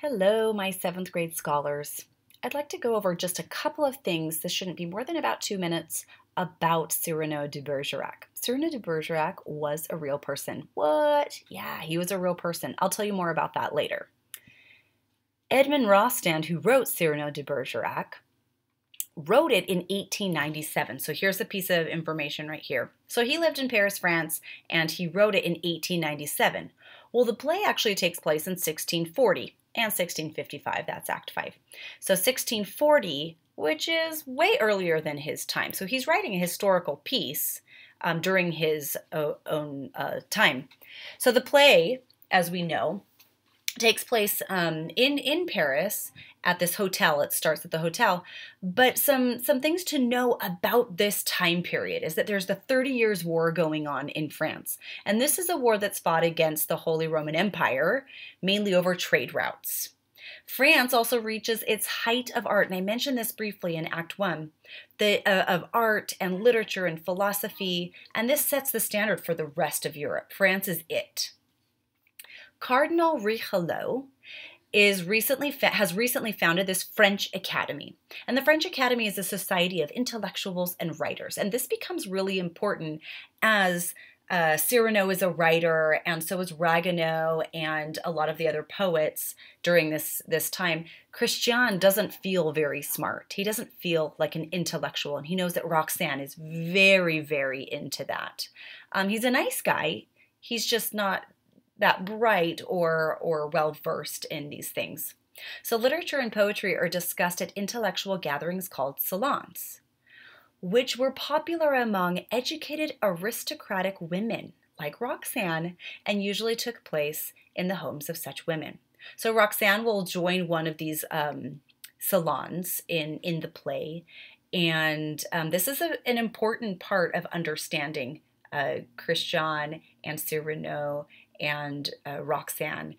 Hello, my seventh grade scholars. I'd like to go over just a couple of things, this shouldn't be more than about two minutes, about Cyrano de Bergerac. Cyrano de Bergerac was a real person. What? Yeah, he was a real person. I'll tell you more about that later. Edmond Rostand, who wrote Cyrano de Bergerac, wrote it in 1897. So here's a piece of information right here. So he lived in Paris, France, and he wrote it in 1897. Well, the play actually takes place in 1640 and 1655. That's Act 5. So 1640, which is way earlier than his time. So he's writing a historical piece um, during his own uh, time. So the play, as we know, takes place um, in in Paris at this hotel. It starts at the hotel, but some some things to know about this time period is that there's the Thirty Years' War going on in France, and this is a war that's fought against the Holy Roman Empire, mainly over trade routes. France also reaches its height of art, and I mentioned this briefly in Act One, the, uh, of art and literature and philosophy, and this sets the standard for the rest of Europe. France is it. Cardinal Richelieu is recently has recently founded this French Academy. And the French Academy is a society of intellectuals and writers. And this becomes really important as uh, Cyrano is a writer, and so is Ragueneau and a lot of the other poets during this this time. Christian doesn't feel very smart. He doesn't feel like an intellectual, and he knows that Roxane is very, very into that. Um, he's a nice guy. He's just not that bright or or well versed in these things. So literature and poetry are discussed at intellectual gatherings called salons, which were popular among educated aristocratic women like Roxane and usually took place in the homes of such women. So Roxane will join one of these um, salons in in the play, and um, this is a, an important part of understanding uh, Christian and Cyrano and uh, Roxane